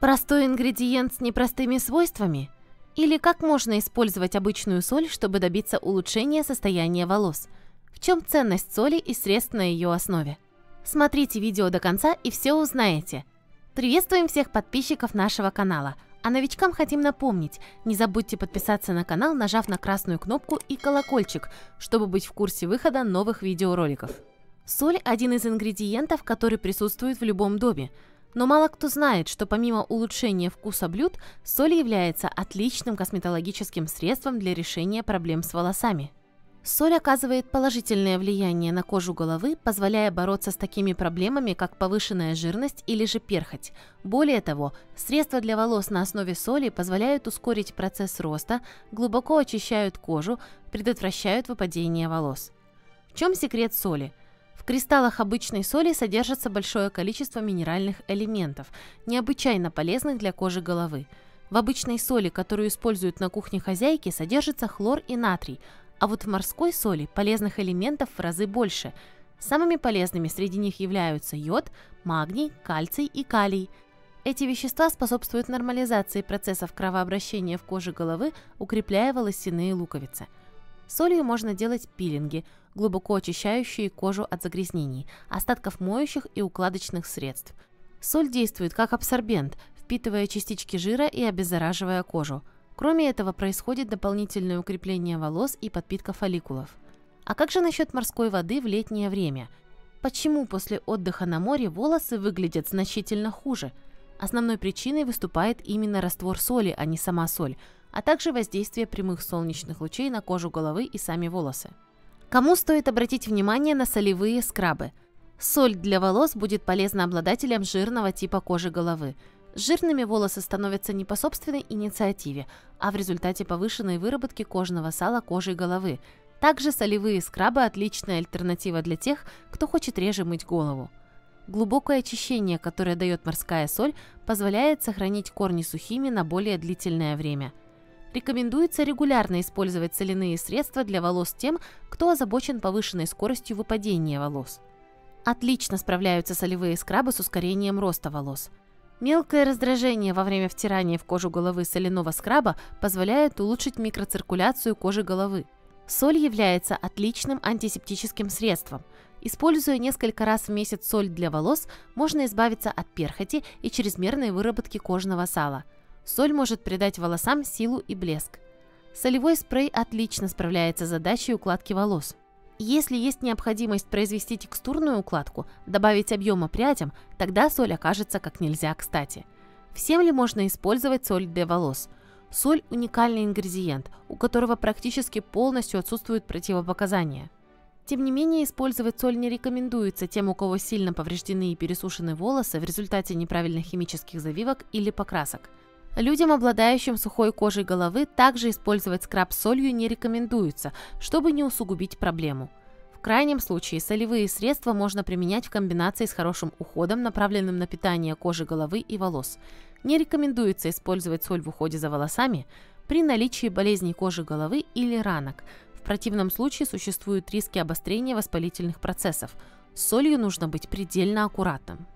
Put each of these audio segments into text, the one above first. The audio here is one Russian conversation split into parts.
Простой ингредиент с непростыми свойствами? Или как можно использовать обычную соль, чтобы добиться улучшения состояния волос? В чем ценность соли и средств на ее основе? Смотрите видео до конца и все узнаете. Приветствуем всех подписчиков нашего канала. А новичкам хотим напомнить, не забудьте подписаться на канал, нажав на красную кнопку и колокольчик, чтобы быть в курсе выхода новых видеороликов. Соль – один из ингредиентов, который присутствует в любом доме. Но мало кто знает, что помимо улучшения вкуса блюд, соль является отличным косметологическим средством для решения проблем с волосами. Соль оказывает положительное влияние на кожу головы, позволяя бороться с такими проблемами, как повышенная жирность или же перхоть. Более того, средства для волос на основе соли позволяют ускорить процесс роста, глубоко очищают кожу, предотвращают выпадение волос. В чем секрет соли? В кристаллах обычной соли содержится большое количество минеральных элементов, необычайно полезных для кожи головы. В обычной соли, которую используют на кухне хозяйки, содержится хлор и натрий, а вот в морской соли полезных элементов в разы больше. Самыми полезными среди них являются йод, магний, кальций и калий. Эти вещества способствуют нормализации процессов кровообращения в коже головы, укрепляя волосяные луковицы. Солью можно делать пилинги, глубоко очищающие кожу от загрязнений, остатков моющих и укладочных средств. Соль действует как абсорбент, впитывая частички жира и обеззараживая кожу – Кроме этого, происходит дополнительное укрепление волос и подпитка фолликулов. А как же насчет морской воды в летнее время? Почему после отдыха на море волосы выглядят значительно хуже? Основной причиной выступает именно раствор соли, а не сама соль, а также воздействие прямых солнечных лучей на кожу головы и сами волосы. Кому стоит обратить внимание на солевые скрабы? Соль для волос будет полезна обладателям жирного типа кожи головы – Жирными волосы становятся не по собственной инициативе, а в результате повышенной выработки кожного сала кожей головы. Также солевые скрабы – отличная альтернатива для тех, кто хочет реже мыть голову. Глубокое очищение, которое дает морская соль, позволяет сохранить корни сухими на более длительное время. Рекомендуется регулярно использовать соляные средства для волос тем, кто озабочен повышенной скоростью выпадения волос. Отлично справляются солевые скрабы с ускорением роста волос – Мелкое раздражение во время втирания в кожу головы соляного скраба позволяет улучшить микроциркуляцию кожи головы. Соль является отличным антисептическим средством. Используя несколько раз в месяц соль для волос, можно избавиться от перхоти и чрезмерной выработки кожного сала. Соль может придать волосам силу и блеск. Солевой спрей отлично справляется с задачей укладки волос. Если есть необходимость произвести текстурную укладку, добавить объема прядям, тогда соль окажется как нельзя кстати. Всем ли можно использовать соль для волос? Соль – уникальный ингредиент, у которого практически полностью отсутствуют противопоказания. Тем не менее, использовать соль не рекомендуется тем, у кого сильно повреждены и пересушены волосы в результате неправильных химических завивок или покрасок. Людям, обладающим сухой кожей головы, также использовать скраб с солью не рекомендуется, чтобы не усугубить проблему. В крайнем случае солевые средства можно применять в комбинации с хорошим уходом, направленным на питание кожи головы и волос. Не рекомендуется использовать соль в уходе за волосами при наличии болезней кожи головы или ранок. В противном случае существуют риски обострения воспалительных процессов. С солью нужно быть предельно аккуратным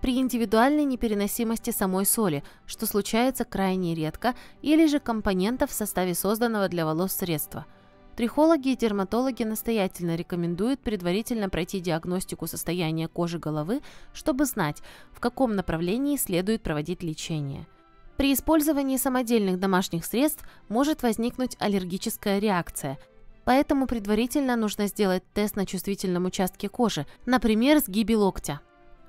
при индивидуальной непереносимости самой соли, что случается крайне редко, или же компонентов в составе созданного для волос средства. Трихологи и дерматологи настоятельно рекомендуют предварительно пройти диагностику состояния кожи головы, чтобы знать, в каком направлении следует проводить лечение. При использовании самодельных домашних средств может возникнуть аллергическая реакция, поэтому предварительно нужно сделать тест на чувствительном участке кожи, например, сгибе локтя.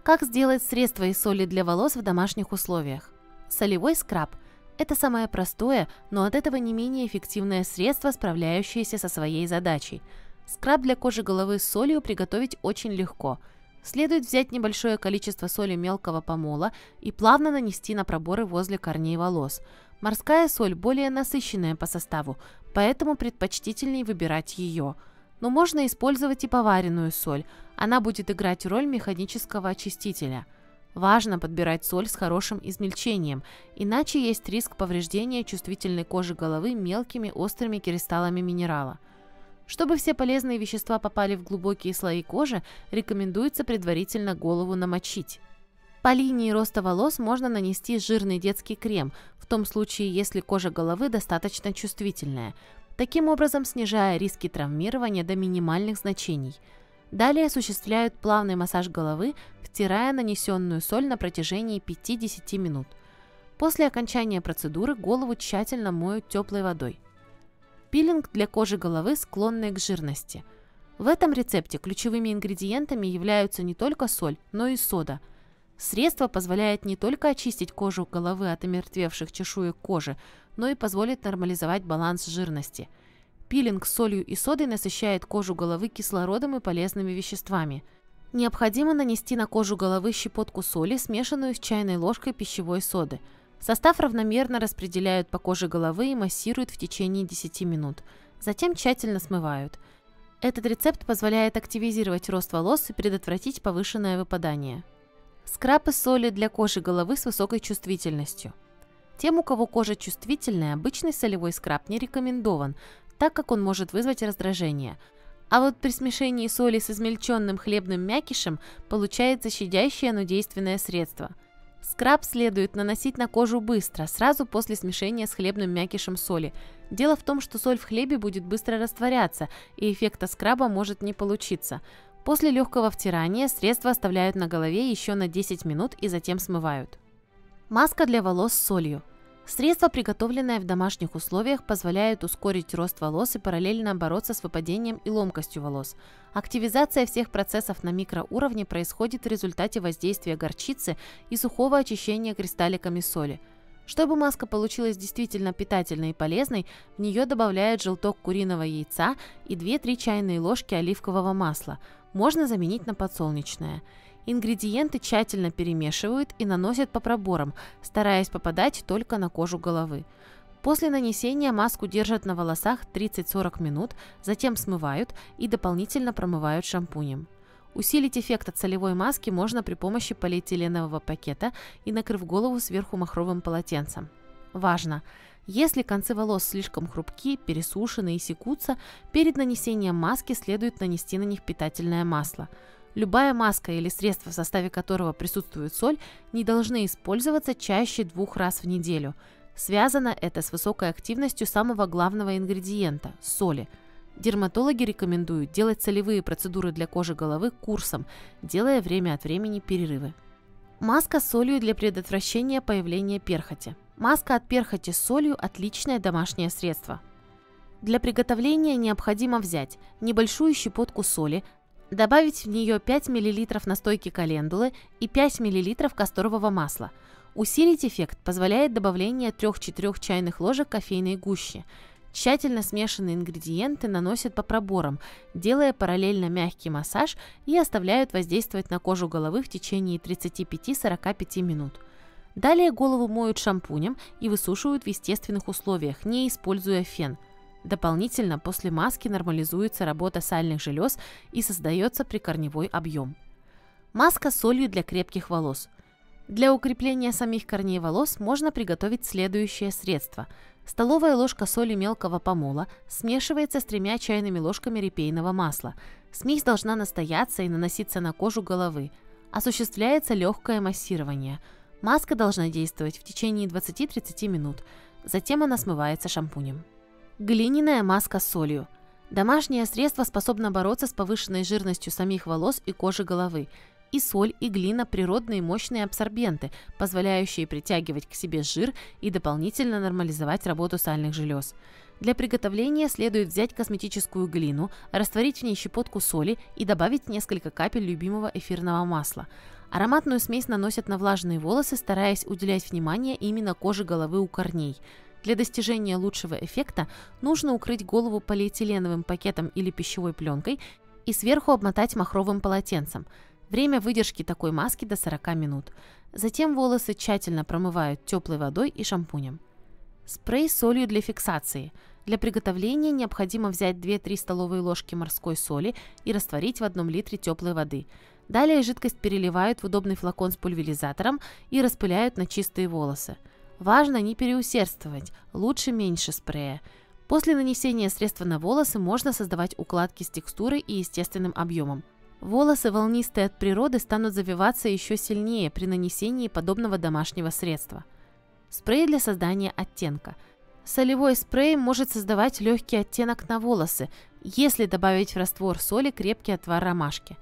Как сделать средство из соли для волос в домашних условиях? Солевой скраб – это самое простое, но от этого не менее эффективное средство, справляющееся со своей задачей. Скраб для кожи головы с солью приготовить очень легко. Следует взять небольшое количество соли мелкого помола и плавно нанести на проборы возле корней волос. Морская соль более насыщенная по составу, поэтому предпочтительнее выбирать ее – но можно использовать и поваренную соль. Она будет играть роль механического очистителя. Важно подбирать соль с хорошим измельчением, иначе есть риск повреждения чувствительной кожи головы мелкими острыми кристаллами минерала. Чтобы все полезные вещества попали в глубокие слои кожи, рекомендуется предварительно голову намочить. По линии роста волос можно нанести жирный детский крем, в том случае, если кожа головы достаточно чувствительная, таким образом снижая риски травмирования до минимальных значений. Далее осуществляют плавный массаж головы, втирая нанесенную соль на протяжении 5-10 минут. После окончания процедуры голову тщательно моют теплой водой. Пилинг для кожи головы, склонной к жирности. В этом рецепте ключевыми ингредиентами являются не только соль, но и сода – Средство позволяет не только очистить кожу головы от омертвевших чешуек кожи, но и позволит нормализовать баланс жирности. Пилинг с солью и содой насыщает кожу головы кислородом и полезными веществами. Необходимо нанести на кожу головы щепотку соли, смешанную с чайной ложкой пищевой соды. Состав равномерно распределяют по коже головы и массируют в течение 10 минут. Затем тщательно смывают. Этот рецепт позволяет активизировать рост волос и предотвратить повышенное выпадание. Скраб из соли для кожи головы с высокой чувствительностью. Тем, у кого кожа чувствительная, обычный солевой скраб не рекомендован, так как он может вызвать раздражение. А вот при смешении соли с измельченным хлебным мякишем получается щадящее, но действенное средство. Скраб следует наносить на кожу быстро, сразу после смешения с хлебным мякишем соли. Дело в том, что соль в хлебе будет быстро растворяться, и эффекта скраба может не получиться – После легкого втирания средство оставляют на голове еще на 10 минут и затем смывают. Маска для волос с солью. Средство, приготовленное в домашних условиях, позволяет ускорить рост волос и параллельно бороться с выпадением и ломкостью волос. Активизация всех процессов на микроуровне происходит в результате воздействия горчицы и сухого очищения кристалликами соли. Чтобы маска получилась действительно питательной и полезной, в нее добавляют желток куриного яйца и 2-3 чайные ложки оливкового масла – можно заменить на подсолнечное. Ингредиенты тщательно перемешивают и наносят по проборам, стараясь попадать только на кожу головы. После нанесения маску держат на волосах 30-40 минут, затем смывают и дополнительно промывают шампунем. Усилить эффект от солевой маски можно при помощи полиэтиленового пакета и накрыв голову сверху махровым полотенцем. Важно! Если концы волос слишком хрупки, пересушены и секутся, перед нанесением маски следует нанести на них питательное масло. Любая маска или средство, в составе которого присутствует соль, не должны использоваться чаще двух раз в неделю. Связано это с высокой активностью самого главного ингредиента – соли. Дерматологи рекомендуют делать солевые процедуры для кожи головы курсом, делая время от времени перерывы. Маска с солью для предотвращения появления перхоти. Маска от перхоти с солью – отличное домашнее средство. Для приготовления необходимо взять небольшую щепотку соли, добавить в нее 5 мл настойки календулы и 5 мл касторового масла. Усилить эффект позволяет добавление 3-4 чайных ложек кофейной гущи. Тщательно смешанные ингредиенты наносят по проборам, делая параллельно мягкий массаж и оставляют воздействовать на кожу головы в течение 35-45 минут. Далее голову моют шампунем и высушивают в естественных условиях, не используя фен. Дополнительно после маски нормализуется работа сальных желез и создается прикорневой объем. Маска с солью для крепких волос. Для укрепления самих корней волос можно приготовить следующее средство. Столовая ложка соли мелкого помола смешивается с тремя чайными ложками репейного масла. Смесь должна настояться и наноситься на кожу головы. Осуществляется легкое массирование – Маска должна действовать в течение 20-30 минут, затем она смывается шампунем. Глиняная маска с солью. Домашнее средство способно бороться с повышенной жирностью самих волос и кожи головы. И соль, и глина – природные мощные абсорбенты, позволяющие притягивать к себе жир и дополнительно нормализовать работу сальных желез. Для приготовления следует взять косметическую глину, растворить в ней щепотку соли и добавить несколько капель любимого эфирного масла – Ароматную смесь наносят на влажные волосы, стараясь уделять внимание именно коже головы у корней. Для достижения лучшего эффекта нужно укрыть голову полиэтиленовым пакетом или пищевой пленкой и сверху обмотать махровым полотенцем. Время выдержки такой маски до 40 минут. Затем волосы тщательно промывают теплой водой и шампунем. Спрей с солью для фиксации. Для приготовления необходимо взять 2-3 столовые ложки морской соли и растворить в одном литре теплой воды. Далее жидкость переливают в удобный флакон с пульверизатором и распыляют на чистые волосы. Важно не переусердствовать, лучше меньше спрея. После нанесения средства на волосы можно создавать укладки с текстурой и естественным объемом. Волосы, волнистые от природы, станут завиваться еще сильнее при нанесении подобного домашнего средства. Спрей для создания оттенка. Солевой спрей может создавать легкий оттенок на волосы, если добавить в раствор соли крепкий отвар ромашки.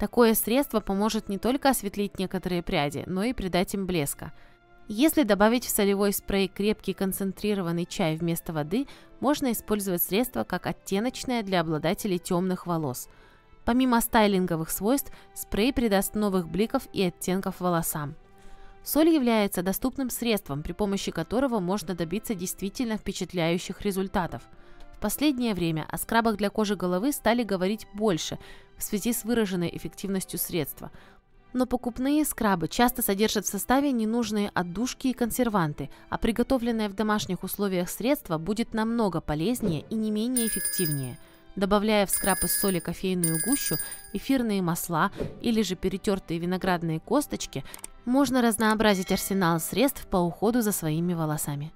Такое средство поможет не только осветлить некоторые пряди, но и придать им блеска. Если добавить в солевой спрей крепкий концентрированный чай вместо воды, можно использовать средство как оттеночное для обладателей темных волос – Помимо стайлинговых свойств, спрей придаст новых бликов и оттенков волосам. Соль является доступным средством, при помощи которого можно добиться действительно впечатляющих результатов. Последнее время о скрабах для кожи головы стали говорить больше в связи с выраженной эффективностью средства. Но покупные скрабы часто содержат в составе ненужные отдушки и консерванты, а приготовленное в домашних условиях средство будет намного полезнее и не менее эффективнее – добавляя в скраб из соли кофейную гущу, эфирные масла или же перетертые виноградные косточки, можно разнообразить арсенал средств по уходу за своими волосами.